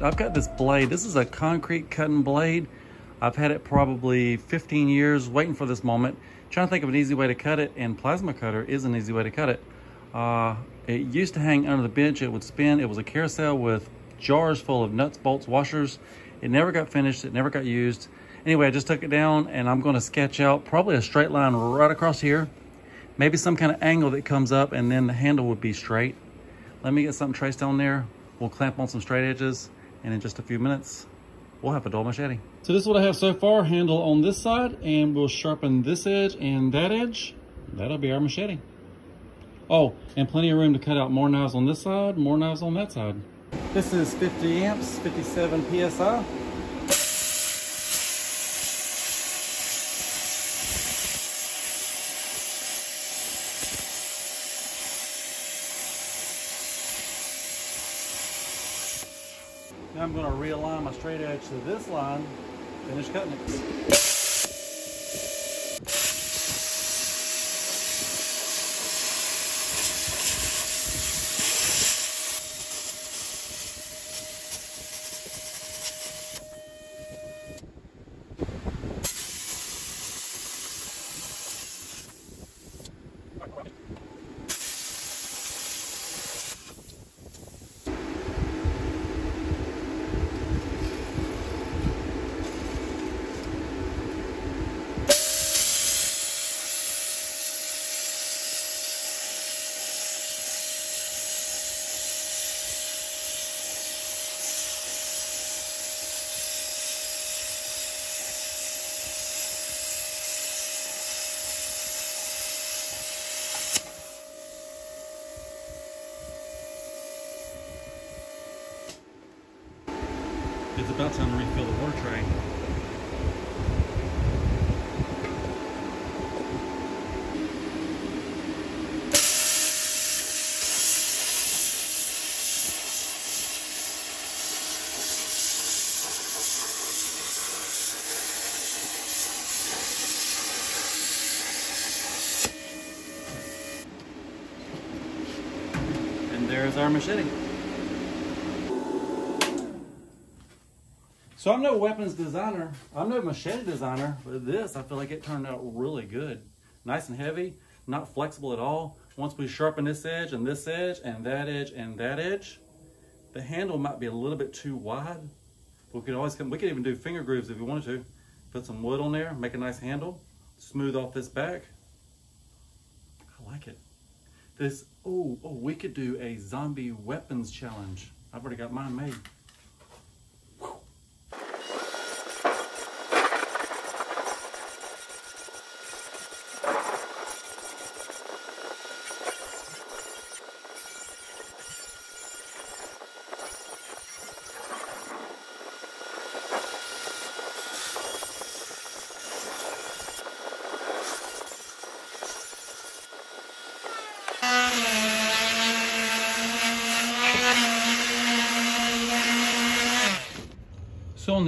I've got this blade. This is a concrete cutting blade. I've had it probably 15 years waiting for this moment. Trying to think of an easy way to cut it and plasma cutter is an easy way to cut it. Uh, it used to hang under the bench. It would spin. It was a carousel with jars full of nuts, bolts, washers. It never got finished. It never got used. Anyway, I just took it down and I'm going to sketch out probably a straight line right across here. Maybe some kind of angle that comes up and then the handle would be straight. Let me get something traced on there. We'll clamp on some straight edges and in just a few minutes, we'll have a dull machete. So this is what I have so far, handle on this side and we'll sharpen this edge and that edge. That'll be our machete. Oh, and plenty of room to cut out more knives on this side, more knives on that side. This is 50 amps, 57 PSI. I'm going to realign my straight edge to this line, finish cutting it. About time to refill the water tray. And there's our machete. So I'm no weapons designer. I'm no machete designer, but this, I feel like it turned out really good. Nice and heavy, not flexible at all. Once we sharpen this edge and this edge and that edge and that edge, the handle might be a little bit too wide. We could always come, we could even do finger grooves if we wanted to. Put some wood on there, make a nice handle, smooth off this back. I like it. This, oh, oh, we could do a zombie weapons challenge. I've already got mine made.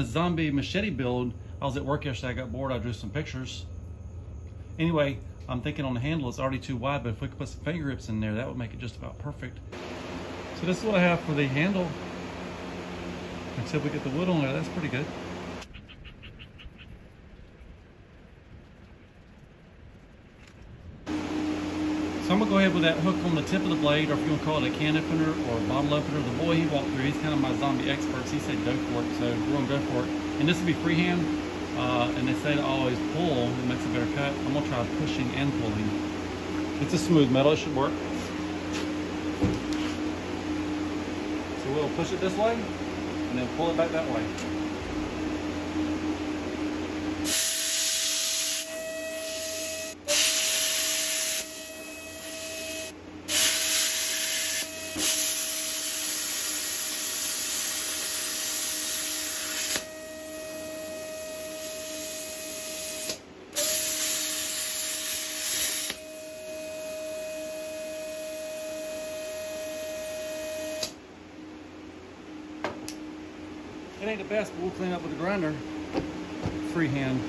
The zombie machete build, I was at work yesterday, I got bored, I drew some pictures. Anyway, I'm thinking on the handle, it's already too wide, but if we could put some finger grips in there, that would make it just about perfect. So this is what I have for the handle. Until we get the wood on there, that's pretty good. So I'm gonna go ahead with that hook on the tip of the blade, or if you wanna call it a can opener or a bottle opener. The boy he walked through, he's kind of my zombie expert, so he said go for it, so we're gonna go for it. And this will be freehand, uh, and they say to always pull, it makes a better cut. I'm gonna try pushing and pulling. It's a smooth metal, it should work. So we'll push it this way, and then pull it back that way. It ain't the best, but we'll clean up with a grinder. Freehand.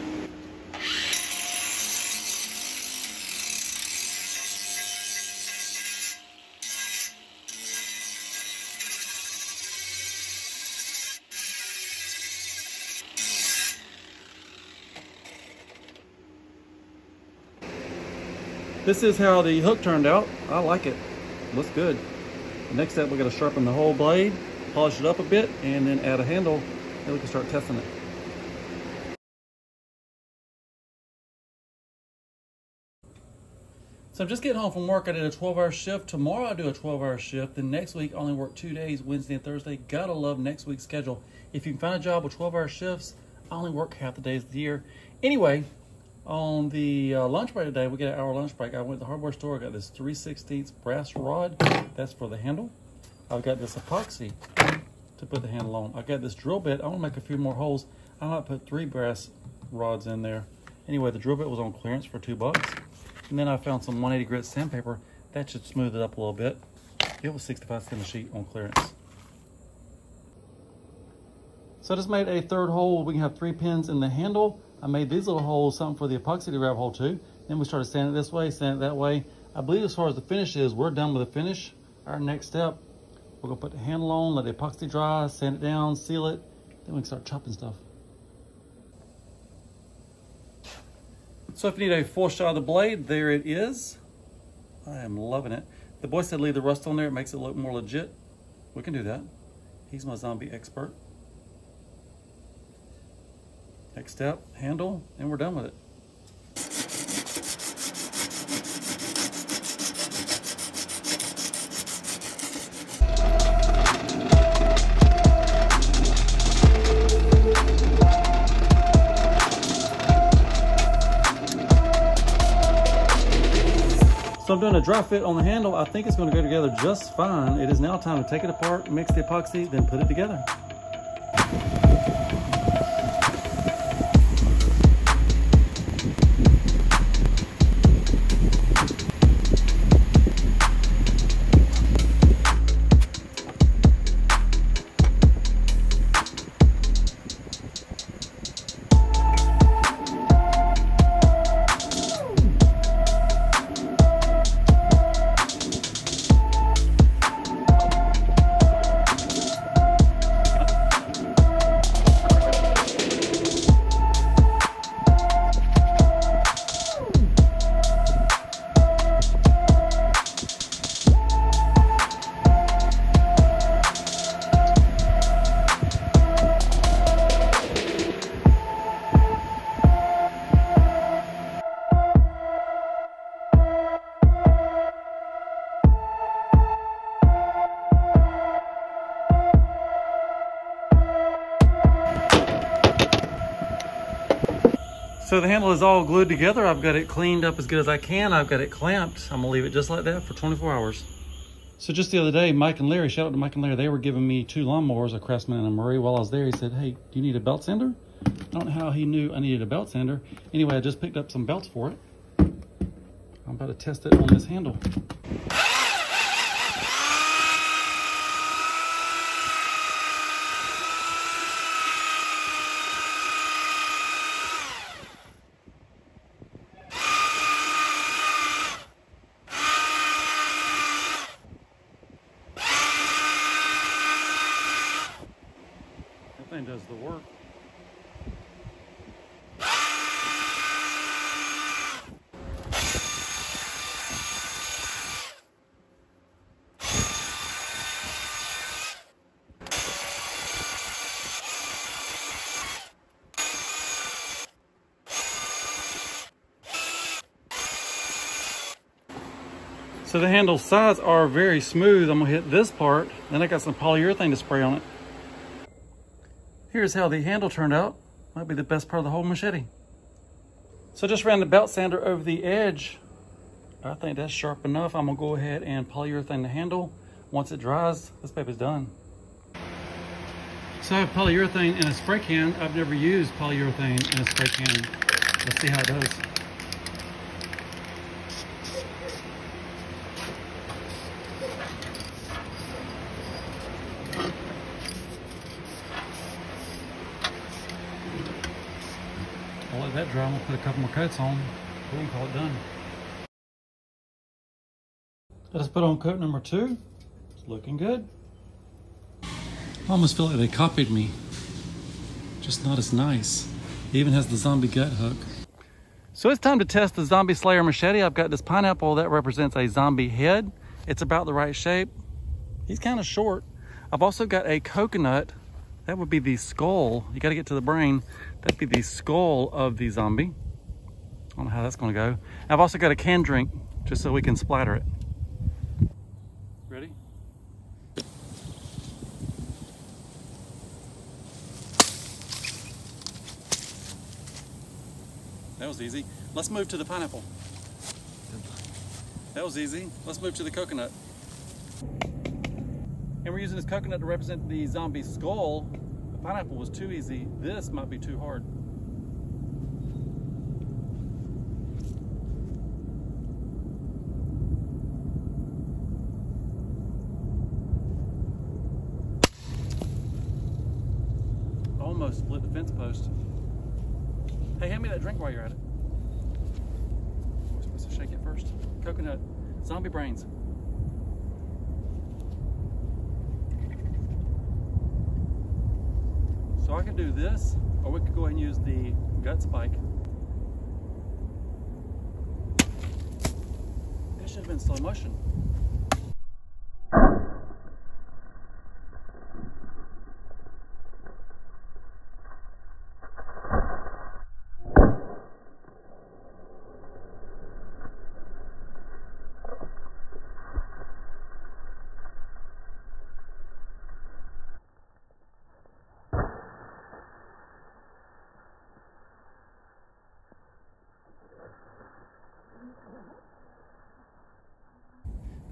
This is how the hook turned out. I like it. Looks good. Next step, we're gonna sharpen the whole blade polish it up a bit, and then add a handle, and we can start testing it. So I'm just getting home from work. I did a 12 hour shift. Tomorrow I do a 12 hour shift. Then next week I only work two days, Wednesday and Thursday. Gotta love next week's schedule. If you can find a job with 12 hour shifts, I only work half the days of the year. Anyway, on the uh, lunch break today, we get an hour lunch break. I went to the hardware store. Got this 3 16 brass rod. That's for the handle. I've got this epoxy to put the handle on. I've got this drill bit. I want to make a few more holes. I might put three brass rods in there. Anyway, the drill bit was on clearance for two bucks. And then I found some 180 grit sandpaper. That should smooth it up a little bit. It was 65 cent a sheet on clearance. So I just made a third hole. We can have three pins in the handle. I made these little holes, something for the epoxy to grab hold to. Then we started sanding it this way, sanding it that way. I believe as far as the finish is, we're done with the finish. Our next step, we're gonna put the handle on, let the epoxy dry, sand it down, seal it. Then we can start chopping stuff. So if you need a full shot of the blade, there it is. I am loving it. The boy said leave the rust on there. It makes it look more legit. We can do that. He's my zombie expert. Next step, handle, and we're done with it. So I'm doing a dry fit on the handle. I think it's gonna go together just fine. It is now time to take it apart, mix the epoxy, then put it together. So the handle is all glued together. I've got it cleaned up as good as I can. I've got it clamped. I'm gonna leave it just like that for 24 hours. So just the other day, Mike and Larry, shout out to Mike and Larry, they were giving me two lawnmowers, a Craftsman and a Murray. While I was there, he said, hey, do you need a belt sander? I don't know how he knew I needed a belt sander. Anyway, I just picked up some belts for it. I'm about to test it on this handle. Does the work. So the handle sides are very smooth. I'm gonna hit this part. Then I got some polyurethane to spray on it. Here's how the handle turned out. Might be the best part of the whole machete. So just ran the belt sander over the edge. I think that's sharp enough. I'm gonna go ahead and polyurethane the handle. Once it dries, this baby's done. So I have polyurethane in a spray can. I've never used polyurethane in a spray can. Let's see how it does. Let that dry. I'm gonna put a couple more coats on. We can call it done. Let us put on coat number two. It's looking good. I almost feel like they copied me. Just not as nice. It even has the zombie gut hook. So it's time to test the Zombie Slayer machete. I've got this pineapple that represents a zombie head. It's about the right shape. He's kind of short. I've also got a coconut. That would be the skull. You got to get to the brain. That'd be the skull of the zombie. I don't know how that's to go. I've also got a can drink just so we can splatter it. Ready? That was easy. Let's move to the pineapple. That was easy. Let's move to the coconut. And we're using this coconut to represent the zombie skull. Pineapple was too easy. This might be too hard. Almost split the fence post. Hey, hand me that drink while you're at it. We're supposed to shake it first. Coconut. Zombie brains. So I could do this, or we could go ahead and use the gut spike. It should have been slow motion.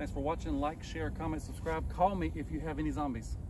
Thanks for watching. Like, share, comment, subscribe. Call me if you have any zombies.